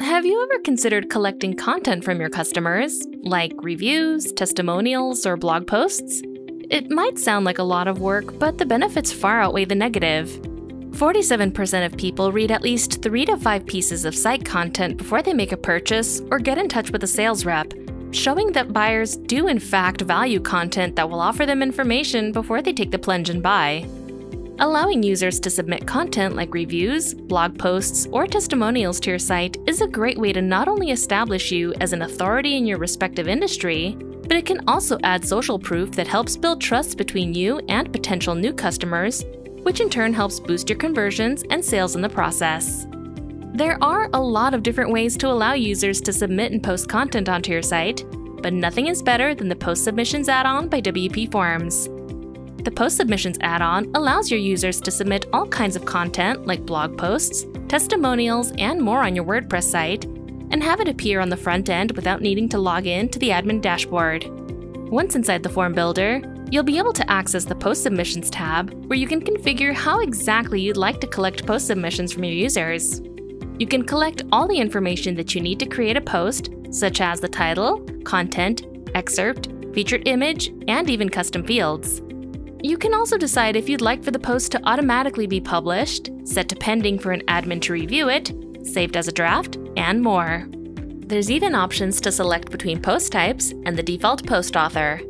Have you ever considered collecting content from your customers, like reviews, testimonials, or blog posts? It might sound like a lot of work, but the benefits far outweigh the negative. 47% of people read at least 3 to 5 pieces of site content before they make a purchase or get in touch with a sales rep, showing that buyers do in fact value content that will offer them information before they take the plunge and buy. Allowing users to submit content like reviews, blog posts, or testimonials to your site is a great way to not only establish you as an authority in your respective industry, but it can also add social proof that helps build trust between you and potential new customers, which in turn helps boost your conversions and sales in the process. There are a lot of different ways to allow users to submit and post content onto your site, but nothing is better than the Post Submissions add-on by WPForms. The Post Submissions add-on allows your users to submit all kinds of content like blog posts, testimonials, and more on your WordPress site, and have it appear on the front end without needing to log in to the admin dashboard. Once inside the form builder, you'll be able to access the Post Submissions tab, where you can configure how exactly you'd like to collect post submissions from your users. You can collect all the information that you need to create a post, such as the title, content, excerpt, featured image, and even custom fields. You can also decide if you'd like for the post to automatically be published, set to pending for an admin to review it, saved as a draft, and more. There's even options to select between post types and the default post author.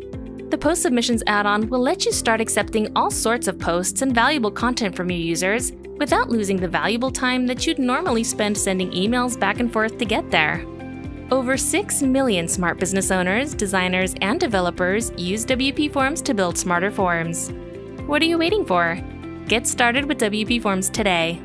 The Post Submissions add-on will let you start accepting all sorts of posts and valuable content from your users without losing the valuable time that you'd normally spend sending emails back and forth to get there. Over 6 million smart business owners, designers, and developers use WPForms to build smarter forms. What are you waiting for? Get started with WPForms today.